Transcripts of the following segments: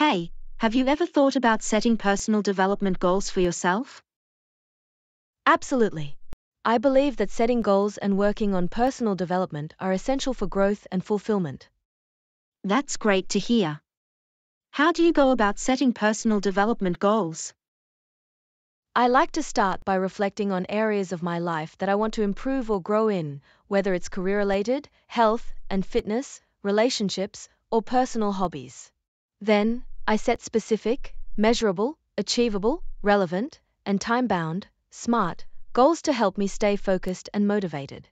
Hey, have you ever thought about setting personal development goals for yourself? Absolutely. I believe that setting goals and working on personal development are essential for growth and fulfillment. That's great to hear. How do you go about setting personal development goals? I like to start by reflecting on areas of my life that I want to improve or grow in, whether it's career related, health and fitness, relationships, or personal hobbies. Then, I set specific, measurable, achievable, relevant, and time bound, SMART goals to help me stay focused and motivated.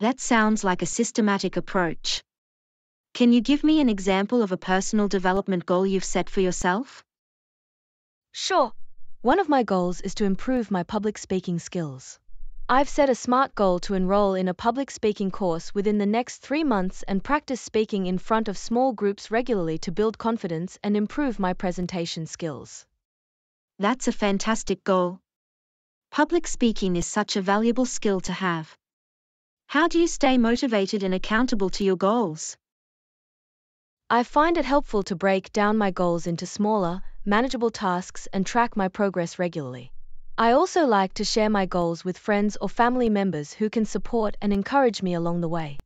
That sounds like a systematic approach. Can you give me an example of a personal development goal you've set for yourself? Sure. One of my goals is to improve my public speaking skills. I've set a SMART goal to enroll in a public speaking course within the next three months and practice speaking in front of small groups regularly to build confidence and improve my presentation skills. That's a fantastic goal. Public speaking is such a valuable skill to have. How do you stay motivated and accountable to your goals? I find it helpful to break down my goals into smaller, manageable tasks and track my progress regularly. I also like to share my goals with friends or family members who can support and encourage me along the way.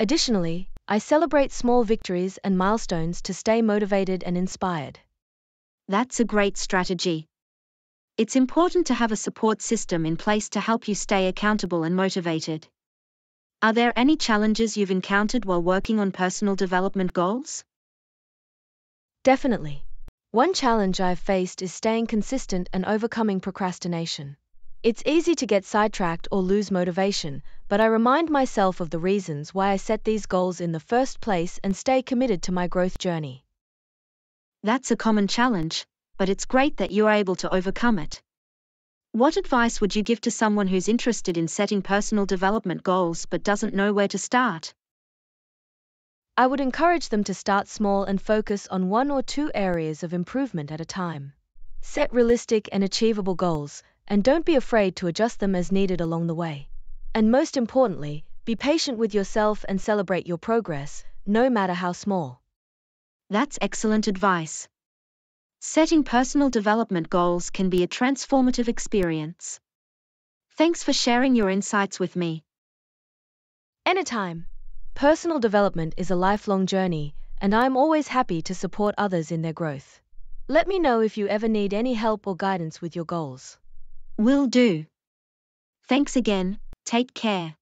Additionally, I celebrate small victories and milestones to stay motivated and inspired. That's a great strategy. It's important to have a support system in place to help you stay accountable and motivated. Are there any challenges you've encountered while working on personal development goals? Definitely. One challenge I've faced is staying consistent and overcoming procrastination. It's easy to get sidetracked or lose motivation, but I remind myself of the reasons why I set these goals in the first place and stay committed to my growth journey. That's a common challenge, but it's great that you're able to overcome it. What advice would you give to someone who's interested in setting personal development goals but doesn't know where to start? I would encourage them to start small and focus on one or two areas of improvement at a time. Set realistic and achievable goals, and don't be afraid to adjust them as needed along the way. And most importantly, be patient with yourself and celebrate your progress, no matter how small. That's excellent advice. Setting personal development goals can be a transformative experience. Thanks for sharing your insights with me. Anytime. Personal development is a lifelong journey, and I'm always happy to support others in their growth. Let me know if you ever need any help or guidance with your goals. Will do. Thanks again, take care.